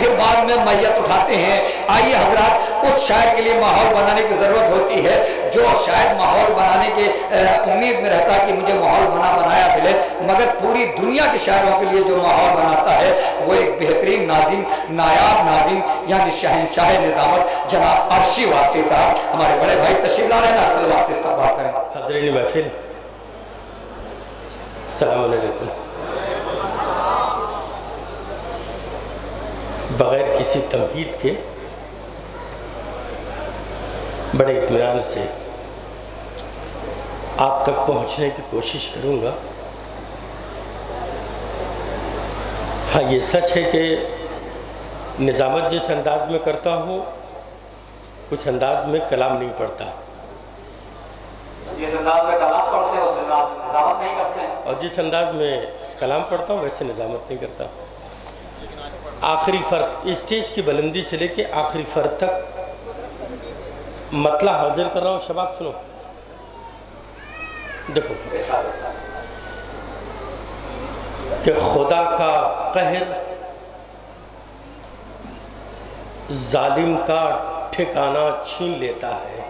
پھر بعد میں میت اٹھاتے ہیں۔ آئیے حضرات، اس شاعر کے لیے ماحول بنانے کی ضرورت ہوتی ہے، جو شاید ماحول بنانے کے امید میں رہتا کہ مجھے ماحول بنا بنایا ملے۔ مگر پوری دنیا کے شاعروں کے لیے جو ماحول بناتا ہے، وہ ایک بہترین ناظم، نایاب ناظم یعنی شہنشاہ نظامت، جناب عرشی واسطے صاحب۔ ہمارے بڑے بھائی، تشریف لا رہے ہیں، اصل واسطے استقبال کریں۔ حضرین محفل، السلام علیکم۔ بغیر کسی تمہید کے بڑے اطمینان سے آپ تک پہنچنے کی کوشش کروں گا۔ ہاں یہ سچ ہے کہ نظامت جس انداز میں کرتا ہوں اس انداز میں کلام نہیں پڑھتا۔ جس انداز میں کلام پڑھتے ہیں اس انداز میں نظامت نہیں کرتے اور جس انداز میں کلام پڑھتا ہوں ویسے نظامت نہیں کرتا۔ آخری فرد اسٹیج کی بلندی سے لے کے آخری فرد تک مطلع حاضر کر رہا ہوں، شباب سنو۔ دیکھو۔ کہ خدا کا قہر ظالم کا ٹھکانہ چھین لیتا ہے۔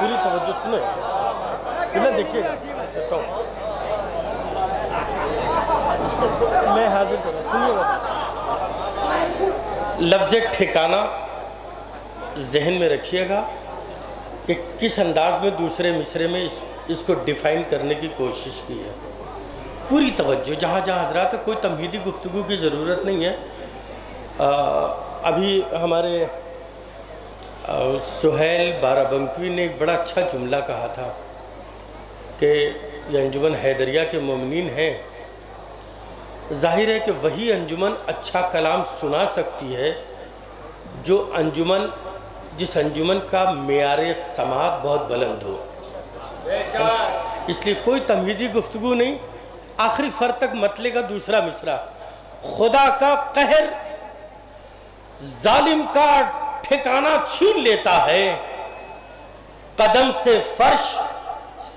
پوری توجہ سنیں دیکھیے گا۔ میں حاضر کر لفظ ٹھکانہ ذہن میں رکھیے گا کہ کس انداز میں دوسرے مصرے میں اس اس کو ڈیفائن کرنے کی کوشش کی ہے۔ پوری توجہ، جہاں جہاں حضرات، کوئی تمہیدی گفتگو کی ضرورت نہیں ہے۔ ابھی ہمارے سہیل بارہ بنکوی نے ایک بڑا اچھا جملہ کہا تھا کہ یہ انجمن حیدریہ کے مومنین ہیں۔ ظاہر ہے کہ وہی انجمن اچھا کلام سنا سکتی ہے جو انجمن، جس انجمن کا معیار سماعت بہت بلند ہو۔ اس لیے کوئی تمہیدی گفتگو نہیں، آخری فرد تک مطلے کا دوسرا مصرع۔ خدا کا قہر ظالم کا ٹھکانہ چھین لیتا ہے۔ قدم سے فرش،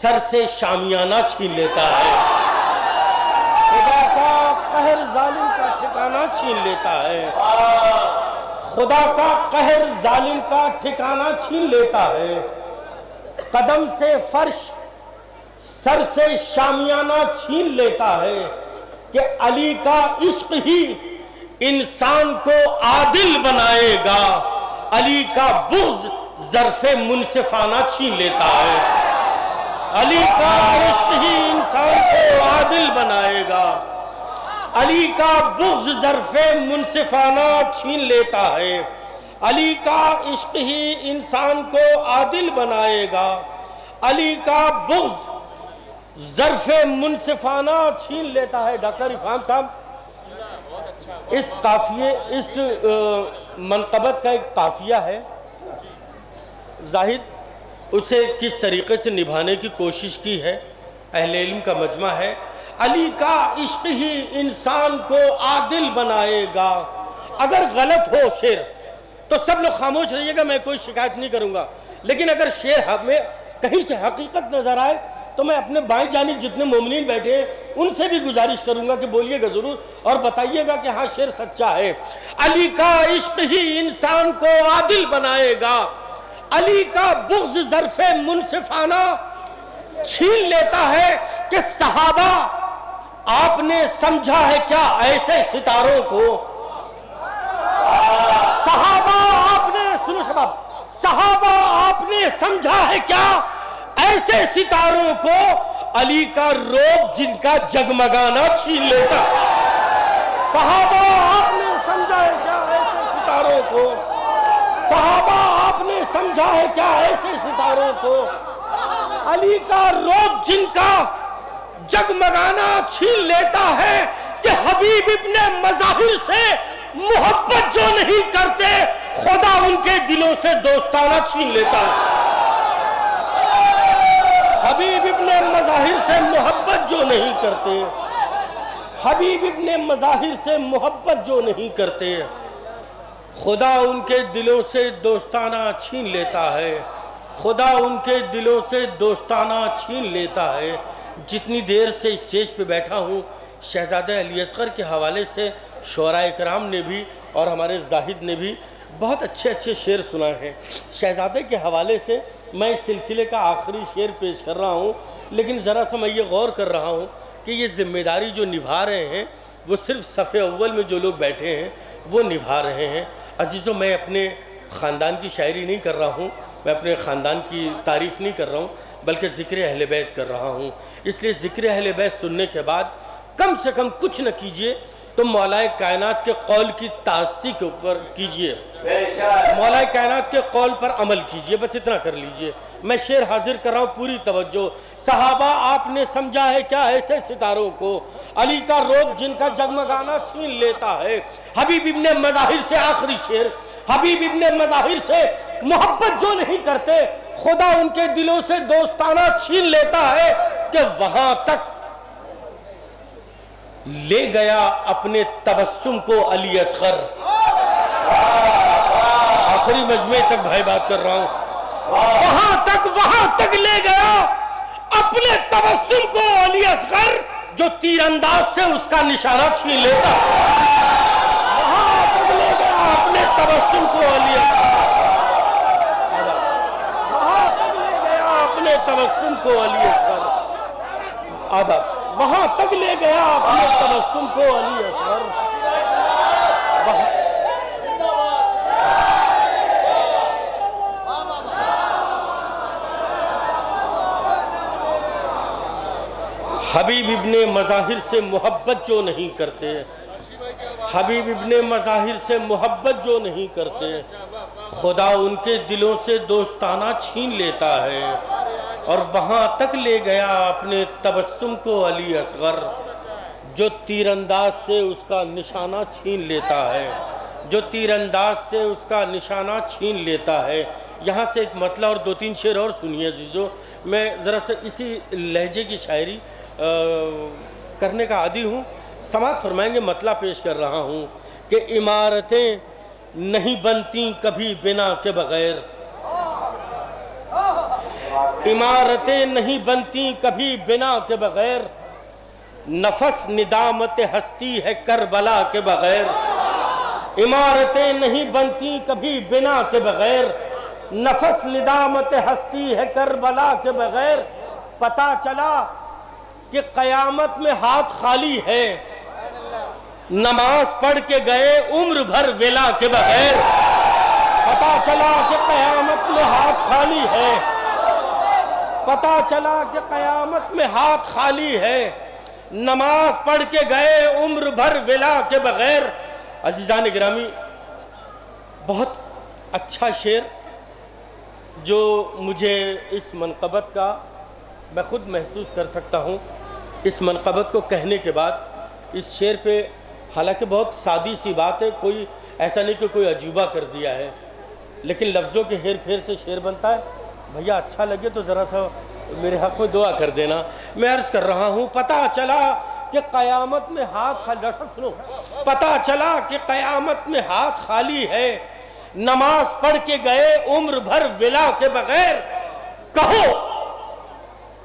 سر سے شامیانہ چھین لیتا ہے۔ ظالم کا ٹھکانہ چھین لیتا ہے۔ خدا کا قہر ظالم کا ٹھکانہ چھین لیتا ہے۔ قدم سے فرش سر سے شامیانہ چھین لیتا ہے کہ علی کا عشق ہی انسان کو عادل بنائے گا۔ علی کا بغض ظرف منصفانہ چھین لیتا ہے۔ علی کا عشق ہی انسان کو عادل بنائے گا۔ علی کا بغض ظرف منصفانہ چھین لیتا ہے۔ علی کا عشق ہی انسان کو عادل بنائے گا۔ علی کا بغض ظرف منصفانہ چھین لیتا ہے۔ ڈاکٹر عرفان صاحب، اس قافیے، اس منقبت کا ایک قافیہ ہے۔ زاہد، اسے کس طریقے سے نبھانے کی کوشش کی ہے؟ اہل علم کا مجمع ہے۔ علی کا عشق ہی انسان کو عادل بنائے گا۔ اگر غلط ہو شعر، تو سب لوگ خاموش رہیے گا، میں کوئی شکایت نہیں کروں گا۔ لیکن اگر شعر ہمیں کہیں سے حقیقت نظر آئے، تو میں اپنے بائیں جانب جتنے مومنین بیٹھے ہیں، ان سے بھی گزارش کروں گا کہ بولیے گا ضرور اور بتائیے گا کہ ہاں شعر سچا ہے۔ علی کا عشق ہی انسان کو عادل بنائے گا۔ علی کا بغض ظرف منصفانہ چھین لیتا ہے کہ صحابہ آپ نے سمجھا ہے کیا ایسے ستاروں کو؟ صحابہ آپ نے، سنو شباب، صحابہ آپ نے سمجھا ہے کیا ایسے ستاروں کو علی کا روب جن کا جگمگانا چھین لیتا؟ صحابہ آپ نے سمجھا ہے کیا ایسے ستاروں کو؟ صحابہ آپ نے سمجھا ہے کیا ایسے ستاروں کو؟ علی کا روب جن کا جگمگانا چھین لیتا ہے کہ حبیب ابن مظاہر سے محبت جو نہیں کرتے، خدا ان کے دلوں سے دوستانہ چھین لیتا ہے۔ حبیب ابن مظاہر سے محبت جو نہیں کرتے، حبیب ابن مظاہر سے محبت جو نہیں کرتے، خدا ان کے دلوں سے دوستانہ چھین لیتا ہے۔ خدا ان کے دلوں سے دوستانہ چھین لیتا ہے۔ جتنی دیر سے اسٹیج پہ بیٹھا ہوں، شہزادہ علی اصغر کے حوالے سے شعراء اکرام نے بھی اور ہمارے زاہد نے بھی بہت اچھے اچھے شعر سنا ہیں۔ شہزادے کے حوالے سے میں اس سلسلے کا آخری شعر پیش کر رہا ہوں، لیکن ذرا سا میں یہ غور کر رہا ہوں کہ یہ ذمہ داری جو نبھا رہے ہیں، وہ صرف صفحے اول میں جو لوگ بیٹھے ہیں، وہ نبھا رہے ہیں۔ عزیزوں میں اپنے خاندان کی شاعری نہیں کر رہا ہوں میں اپنے خاندان کی تعریف نہیں کر رہا ہوں، بلکہ ذکر اہل بیت کر رہا ہوں۔ اس لیے ذکر اہل بیت سننے کے بعد کم سے کم کچھ نہ کیجیے تو مولا کائنات کے قول کی تاثی کے اوپر کیجیے۔ مولا کائنات کے قول پر عمل کیجیے بس اتنا کر لیجیے۔ میں شعر حاضر کر رہا ہوں پوری توجہ۔ صحابہ آپ نے سمجھا ہے کیا ایسے ستاروں کو؟ علی کا روب جن کا جگمگانا چھین لیتا ہے۔ حبیب ابن مظاہر سے آخری شعر۔ حبیب ابن مظاہر سے محبت جو نہیں کرتے خدا ان کے دلوں سے دوستانہ چھین لیتا ہے کہ وہاں تک لے گیا اپنے تبسم کو علی اصغر۔ آخری مجمع تک بھائی بات کر رہا ہوں۔ وہاں تک وہاں تک لے گیا اپنے تبسم کو علی اصغر، جو تیر انداز سے اس کا نشانہ چھین لیتا۔ وہاں تک لے گیا اپنے تبسم کو علی اصغر۔ وہاں تک لے گیا اپنے تبسم کو علی اصغر۔ آدھا وہاں تک لے گیا اپنے تبسم کو علی اصغر وہاں حبیب ابن مظاہر سے محبت جو نہیں کرتے۔ حبیب ابن مظاہر سے محبت جو نہیں کرتے۔ خدا ان کے دلوں سے دوستانہ چھین لیتا ہے۔ اور وہاں تک لے گیا اپنے تبسم کو علی اصغر، جو تیر انداز سے اس کا نشانہ چھین لیتا ہے، جو تیر انداز سے اس کا نشانہ چھین لیتا ہے۔ یہاں سے ایک مطلع اور دو تین شعر اور سنیے عزیزو، میں ذرا سے اسی لہجے کی شاعری کرنے کا عادی ہوں۔ سماعت فرمائیں گے، مطلع پیش کر رہا ہوں کہ عمارتیں نہیں بنتی کبھی بنا کے بغیر۔ عمارتیں نہیں بنتی کبھی بنا کے بغیر۔ نفس ندامت ہستی ہے کربلا کے بغیر۔ عمارتیں نہیں بنتی کبھی بنا کے بغیر۔ نفس ندامت ہستی ہے کربلا کے بغیر۔ پتا چلا کہ قیامت میں ہاتھ خالی ہے۔ نماز پڑھ کے گئے عمر بھر ولا کے بغیر۔ پتا چلا کہ قیامت میں ہاتھ خالی ہے۔ پتا چلا کہ قیامت میں ہاتھ خالی ہے۔ نماز پڑھ کے گئے، عمر بھر ولا کے بغیر۔ عزیزان گرامی، بہت اچھا شعر جو مجھے اس منقبت کا میں خود محسوس کر سکتا ہوں۔ اس منقبت کو کہنے کے بعد اس شعر پہ حالانکہ بہت سادی سی بات ہے، کوئی ایسا نہیں کہ کوئی عجوبہ کر دیا ہے۔ لیکن لفظوں کے ہیر پھیر سے شعر بنتا ہے۔ بھیا اچھا لگے تو ذرا سا میرے حق میں دعا کر دینا۔ میں عرض کر رہا ہوں پتہ چلا کہ قیامت میں ہاتھ خالی سنو۔ پتہ چلا کہ قیامت میں ہاتھ خالی ہے۔ نماز پڑھ کے گئے، عمر بھر ولا کے بغیر۔ کہو،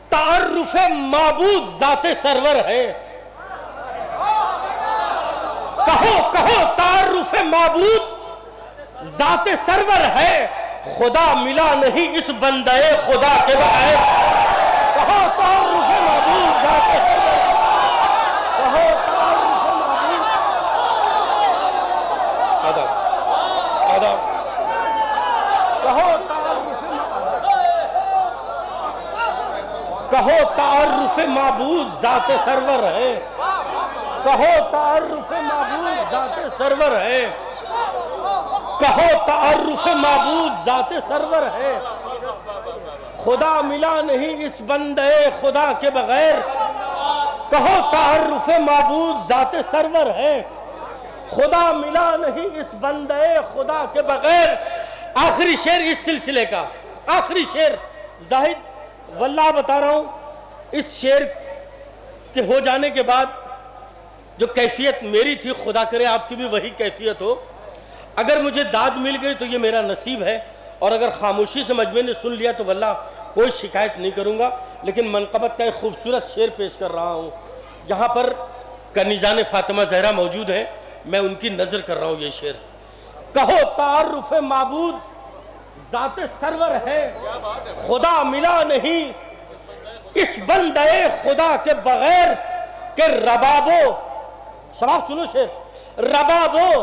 تعرف معبود ذات سرور ہے۔ کہو کہو، تعرف معبود ذات سرور ہے۔ خدا ملا نہیں اس بندے خدا کے بغیر۔ کہو تعرف معبود؟ ذات سرور کہو تعرف معبود؟ آداب۔ آداب۔ کہو تعرف کہو تعرف معبود؟ ذات سرور ہے۔ کہو تعرف معبود؟ ذات سرور ہے۔ کہو تعرف معبود ذات سرور ہے۔ خدا ملا نہیں اس بندے خدا کے بغیر۔ کہو تعرف معبود ذات سرور ہے۔ خدا ملا نہیں اس بندے خدا کے بغیر۔ آخری شعر اس سلسلے کا۔ آخری شعر۔ زاہد، واللہ بتا رہا ہوں، اس شعر کے ہو جانے کے بعد جو کیفیت میری تھی، خدا کرے آپ کی بھی وہی کیفیت ہو۔ اگر مجھے داد مل گئی تو یہ میرا نصیب ہے، اور اگر خاموشی سے مجمع نے سن لیا تو واللہ کوئی شکایت نہیں کروں گا، لیکن منقبت کا ایک خوبصورت شعر پیش کر رہا ہوں۔ یہاں پر کنیزان فاطمہ زہرہ موجود ہیں، میں ان کی نظر کر رہا ہوں یہ شعر۔ کہو تعارف معبود، ذات سرور ہے۔ خدا ملا نہیں۔ اس بندے خدا کے بغیر کہ ربابو شباب سنو شیر ربابو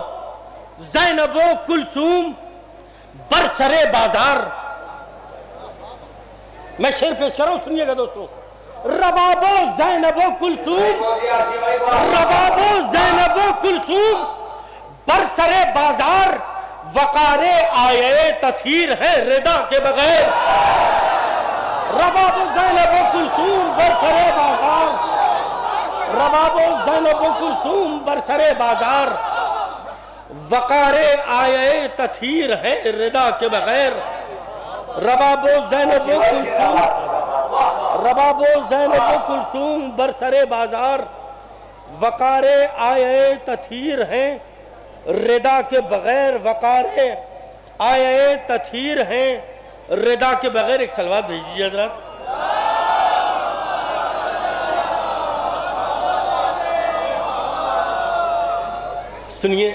زینبو کلسوم برسرے بازار۔ میں شیر پیش کر رہا ہوں، سنیے گا دوستو۔ ربابو زینبو کلسوم ربابو زینبو کلسوم برسرے بازار، وقار آئے تطہیر ہے ردا کے بغیر۔ رباب زینب و کلثوم برسر بازار۔ رباب زینب و کلثوم برسر بازار۔ وقار آئے تطہیر ہے ردا کے بغیر۔ رباب زینب و کلثوم، رباب زینب و کلثوم برسر بازار۔ وقار آئے تطہیر ہیں ردا کے بغیر۔ وقار آئے تطہیر ہیں ردا کے بغیر۔ ایک سلوات بھیج دیجیے جی حضرات۔ سنیے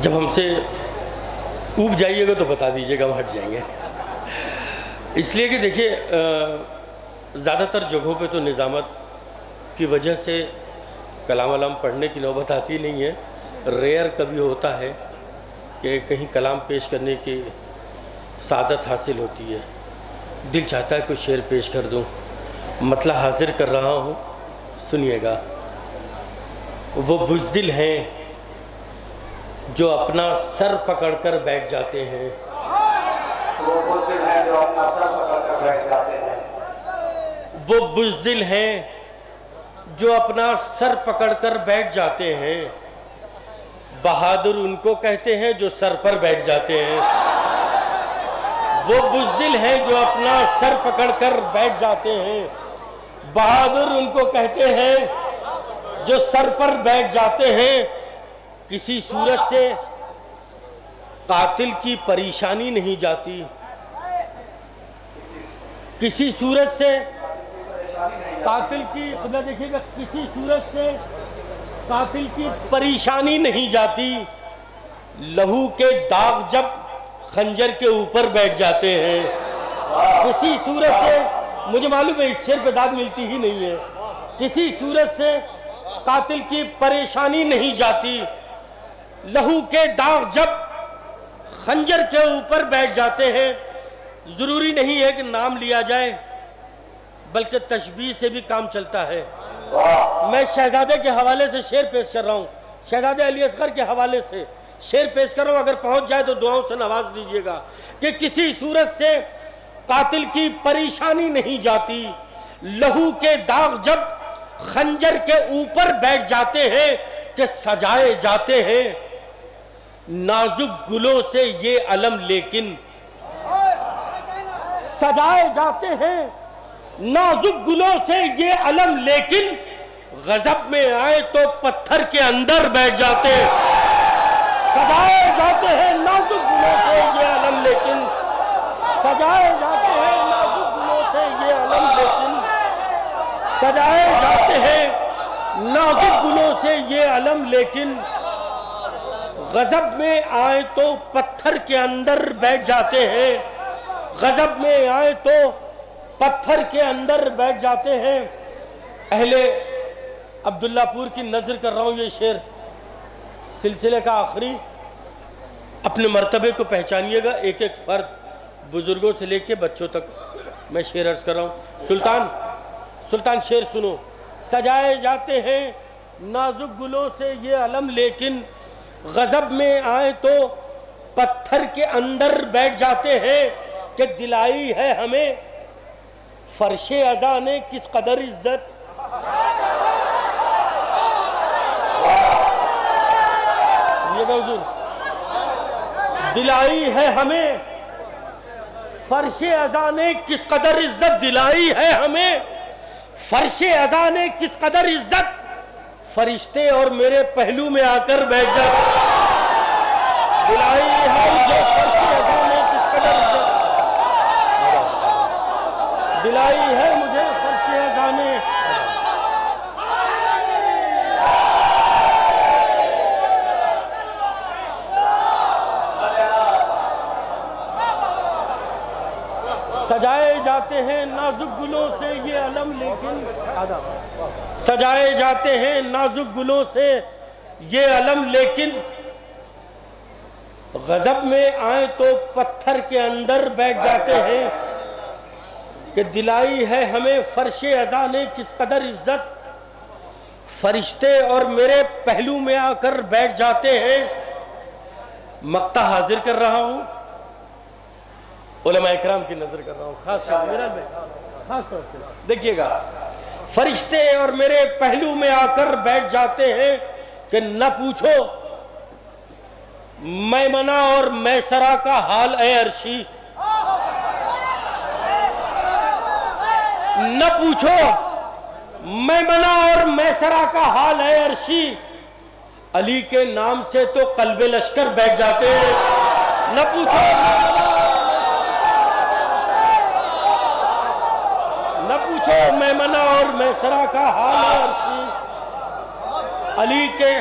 جب ہم سے اوب جائیے گا تو بتا دیجیے گا ہم ہٹ جائیں گے۔ اس لیے کہ دیکھیے زیادہ تر جگہوں پہ تو نظامت کی وجہ سے کلام علام پڑھنے کی نوبت آتی نہیں ہے۔ ریئر کبھی ہوتا ہے کہ کہیں کلام پیش کرنے کی سعادت حاصل ہوتی ہے۔ دل چاہتا ہے کچھ شعر پیش کر دوں۔ مطلع حاضر کر رہا ہوں۔ سنیے گا۔ وہ بزدل ہیں۔ جو اپنا سر پکڑ کر بیٹھ جاتے ہیں۔ وہ بزدل ہیں جو اپنا سر پکڑ کر بیٹھ جاتے ہیں۔ بہادر ان کو کہتے ہیں جو سر پر بیٹھ جاتے ہیں۔ وہ بزدل ہیں جو اپنا سر پکڑ کر بیٹھ جاتے ہیں۔ بہادر ان کو کہتے ہیں جو سر پر بیٹھ جاتے ہیں۔ کسی صورت سے قاتل کی پریشانی نہیں جاتی۔ کسی صورت سے قاتل کی، خدا دیکھیے گا، کسی صورت سے قاتل کی پریشانی نہیں جاتی۔ لہو کے داغ جب خنجر کے اوپر بیٹھ جاتے ہیں۔ کسی صورت سے، مجھے معلوم ہے، اس شیر پہ داغ ملتی ہی نہیں ہے۔ کسی صورت سے قاتل کی پریشانی نہیں جاتی۔ لہو کے داغ جب خنجر کے اوپر بیٹھ جاتے ہیں، ضروری نہیں ہے کہ نام لیا جائے، بلکہ تشبیح سے بھی کام چلتا ہے۔ میں شہزادے کے حوالے سے شیر پیش کر رہا ہوں۔ شہزادے علی اصغر کے حوالے سے شیر پیش کر رہا ہوں۔ اگر پہنچ جائے تو دعاؤں سے نواز دیجیے گا کہ کسی صورت سے قاتل کی پریشانی نہیں جاتی۔ لہو کے داغ جب خنجر کے اوپر بیٹھ جاتے ہیں، کہ سجائے جاتے ہیں نازک گلوں سے یہ علم، لیکن سجائے جاتے ہیں۔ نازک گلوں سے یہ علم، لیکن غضب میں آئے تو پتھر کے اندر بیٹھ جاتے سجائے جاتے ہیں نازک گلوں سے یہ علم، لیکن سجائے جاتے ہیں نازک گلوں سے یہ علم، لیکن سجائے جاتے ہیں نازک گلوں سے یہ علم، لیکن غضب میں آئے تو پتھر کے اندر بیٹھ جاتے ہیں۔ غضب میں آئے تو پتھر کے اندر بیٹھ جاتے ہیں۔ اہل عبداللہ پور کی نظر کر رہا ہوں یہ شعر۔ سلسلے کا آخری۔ اپنے مرتبے کو پہچانیے گا۔ ایک ایک فرد بزرگوں سے لے کے بچوں تک میں شعر عرض کر رہا ہوں۔ سلطان سلطان شعر سنو۔ سجائے جاتے ہیں، نازک گلوں سے یہ علم، لیکن غضب میں آئے تو پتھر کے اندر بیٹھ جاتے ہیں کہ دلائی ہے ہمیں۔ فرش ازا نے کس قدر عزت۔ دلائی ہے ہمیں۔ فرش ازا نے کس قدر عزت، دلائی ہے ہمیں۔ فرش ازا نے کس قدر عزت۔ فرشتے اور میرے پہلو میں آ کر بیٹھ جا۔ بلائی ہے جو دلائی ہے مجھے سجائے جاتے ہیں، نازک گلوں سے یہ علم، لیکن آدھا سجائے جاتے ہیں نازک گلوں سے۔ یہ علم لیکن غضب میں آئیں تو پتھر کے اندر بیٹھ جاتے ہیں کہ دلائی ہے ہمیں فرش ازا نے کس قدر عزت۔ فرشتے اور میرے پہلو میں آ کر بیٹھ جاتے ہیں۔ مقتہ حاضر کر رہا ہوں۔ علماء اکرام کی نظر کر رہا ہوں، خاص طور میرا میں خاص طور سے۔ دیکھیے گا فرشتے اور میرے پہلو میں آ کر بیٹھ جاتے ہیں کہ نہ پوچھو، میمنہ اور میسرہ کا حال اے عرشی۔ نہ پوچھو، میمنہ اور میسرہ کا حال ہے عرشی۔ علی کے نام سے تو قلب لشکر بیٹھ جاتے ہیں۔ نہ پوچھو نہ پوچھو میمنہ اور میسرہ کا حال عرشی۔ علی کے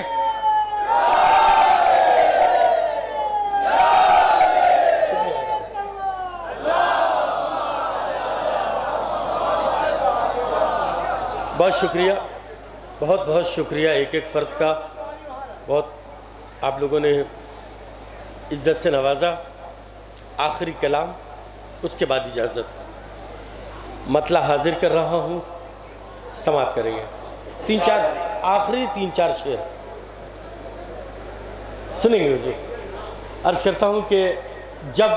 بہت شکریہ۔ بہت بہت شکریہ ایک ایک فرد کا۔ بہت آپ لوگوں نے عزت سے نوازا۔ آخری کلام، اس کے بعد اجازت۔ مطلع حاضر کر رہا ہوں۔ سماعت کریں گے۔ تین چار، آخری تین چار شعر۔ سنیں گے حضور عرض کرتا ہوں کہ جب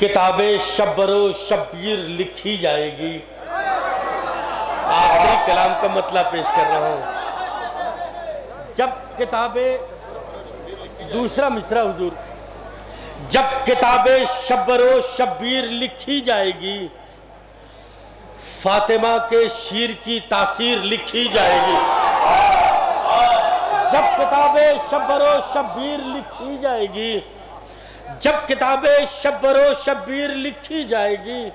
کتاب شبر و شبیر لکھی جائے گی، آخری کلام کا مطلب پیش کر رہا ہوں۔ جب کتابیں دوسرا مصرع حضور جب کتابیں شبر و شبیر لکھی جائے گی، فاطمہ کے شیر کی تاثیر لکھی جائے گی۔ جب کتابیں شبر و شبیر لکھی جائے گی، جب کتابیں شبر و شبیر لکھی جائے گی،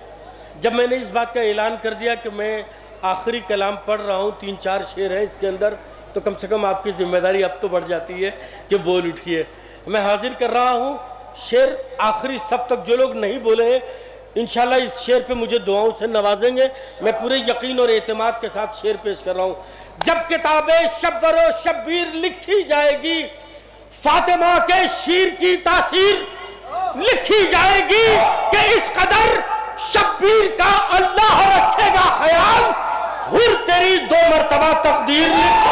جب میں نے اس بات کا اعلان کر دیا کہ میں آخری کلام پڑھ رہا ہوں، تین چار شعر ہیں اس کے اندر، تو کم سے کم آپ کی ذمہ داری اب تو بڑھ جاتی ہے کہ بول اٹھیے۔ میں حاضر کر رہا ہوں شعر آخری سب تک جو لوگ نہیں بولے ہیں، انشاءاللہ اس شعر پہ مجھے دعاؤں سے نوازیں گے۔ میں پورے یقین اور اعتماد کے ساتھ شعر پیش کر رہا ہوں۔ جب کتابیں شبر و شبیر لکھی جائے گی، فاطمہ کے شیر کی تاثیر لکھی جائے گی کہ اس قدر شبیر کا اللہ رکھے گا خیال ہر تیری دو مرتبہ تقدیر لکھ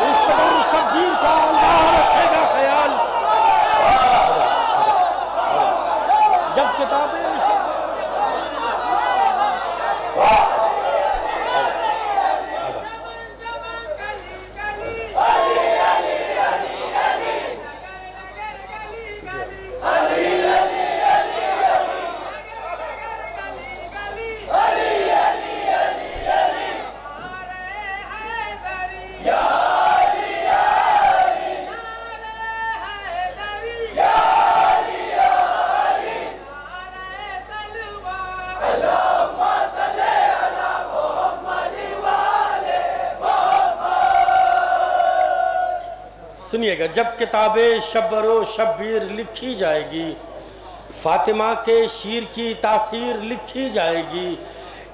اس قدر شبیر کا اللہ رکھے گا خیال جب کتابیں سنیے گا، جب کتابیں شبر و شبیر لکھی جائے گی، فاطمہ کے شیر کی تاثیر لکھی جائے گی،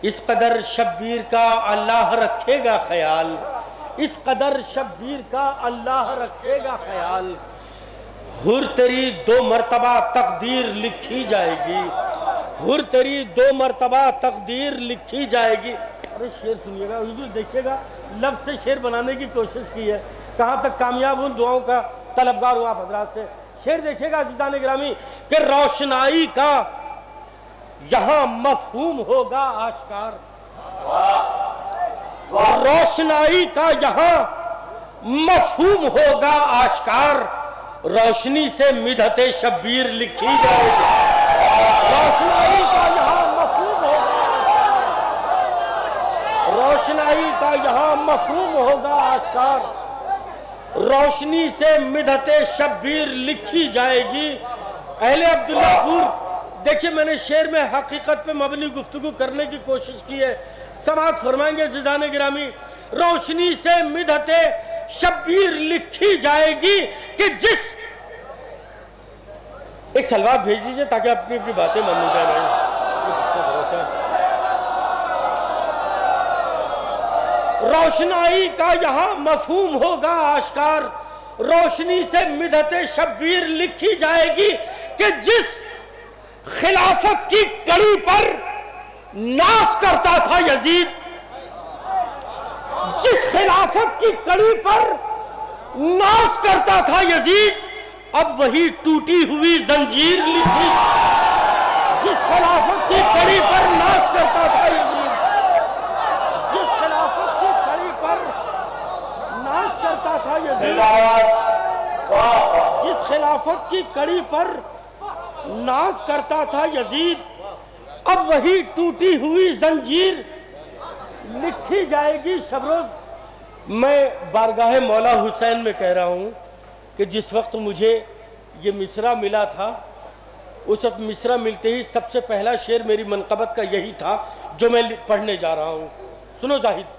اس قدر شبیر کا اللہ رکھے گا خیال، اس قدر شبیر کا اللہ رکھے گا خیال، ہر تیری دو مرتبہ تقدیر لکھی جائے گی، ہر تیری دو مرتبہ تقدیر لکھی جائے گی۔ ارے شعر سنیے گا، حضور دیکھیے گا، لفظ سے شعر بنانے کی کوشش کی ہے۔ کہاں تک کامیاب ہوں دعاؤں کا طلبگار ہوں آپ حضرات سے؟ شعر دیکھیے گا عزیزان گرامی کہ روشنائی کا یہاں مفہوم ہوگا آشکار۔ روشنائی کا یہاں مفہوم ہوگا آشکار۔ روشنی سے مدحت شبیر لکھی جائے گی۔ روشنائی کا یہاں مفہوم ہوگا روشنائی کا یہاں مفہوم ہوگا آشکار۔ روشنی سے مدحت شبیر لکھی جائے گی۔ اہل عبداللہ پور دیکھیں میں نے شعر میں حقیقت پہ مبنی گفتگو کرنے کی کوشش کی ہے۔ سماعت فرمائیں گے زیزان گرامی، روشنی سے مدھت شبیر لکھی جائے گی کہ جس ایک سلوات بھیج دیجیے تاکہ اپنی اپنی باتیں من جائے روشنائی کا یہاں مفہوم ہوگا آشکار۔ روشنی سے مدھت شبیر لکھی جائے گی کہ جس خلافت کی کڑی پر ناس کرتا تھا یزید، جس خلافت کی کڑی پر ناس کرتا تھا یزید، اب وہی ٹوٹی ہوئی زنجیر لکھی۔ جس خلافت کی کڑی پر ناس کرتا تھا یزید جس خلافت کی کڑی پر ناس کرتا تھا یزید جس خلافت کی کڑی پر ناز کرتا تھا یزید اب وہی ٹوٹی ہوئی زنجیر لکھی جائے گی۔ شبروز میں بارگاہ مولا حسین میں کہہ رہا ہوں کہ جس وقت مجھے یہ مصرہ ملا تھا اس وقت مصرہ ملتے ہی سب سے پہلا شعر میری منقبت کا یہی تھا جو میں پڑھنے جا رہا ہوں۔ سنو زاہد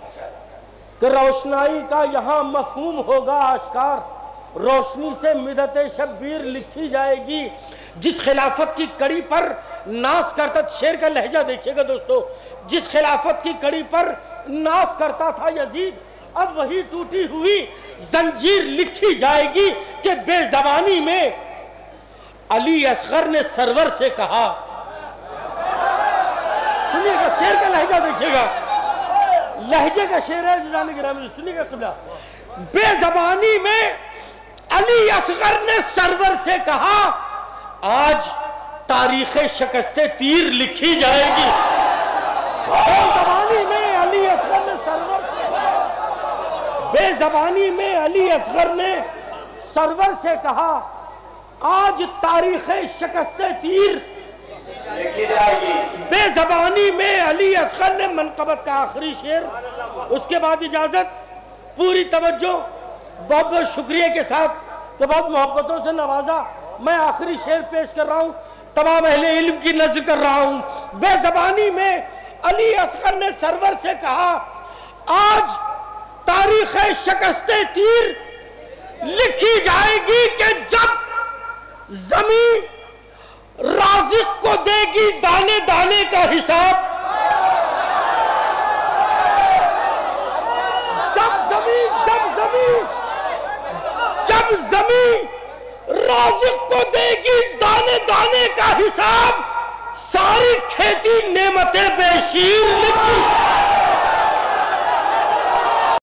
کہ روشنائی کا یہاں مفہوم ہوگا آشکار۔ روشنی سے مدت شبیر لکھی جائے گی۔ جس خلافت کی کڑی پر ناس کرتا شیر کا لہجہ دیکھیے گا دوستو۔ جس خلافت کی کڑی پر ناس کرتا تھا یزید، اب وہی ٹوٹی ہوئی زنجیر لکھی جائے گی کہ بے زبانی میں علی اصغر نے سرور سے کہا۔ سنیے گا، شیر کا لہجہ دیکھیے گا۔ لہجے کا شیر ہے جنان گرامی سنیے گا قبلہ۔ بے زبانی میں علی اصغر نے سرور سے کہا، آج تاریخ شکست تیر لکھی جائے گی۔ بے زبانی میں علی اصغر نے سرور سے کہا۔ بے زبانی میں علی اصغر نے سرور سے کہا، آج تاریخ شکست تیر بے زبانی میں علی اصغر نے منقبت کا آخری شیر اس کے بعد اجازت، پوری توجہ، بہت بہت شکریہ کے ساتھ کہ بہت محبتوں سے نوازا، میں آخری شعر پیش کر رہا ہوں، تمام اہل علم کی نظر کر رہا ہوں۔ بے زبانی میں علی اصغر نے سرور سے کہا، آج تاریخ شکست تیر لکھی جائے گی کہ جب زمین رازق کو دے گی دانے دانے کا حساب۔ جب زمین جب زمین۔ جب زمین رازق کو دے گی دانے دانے کا حساب، ساری کھیتی نعمتیں بے شیر لکھی۔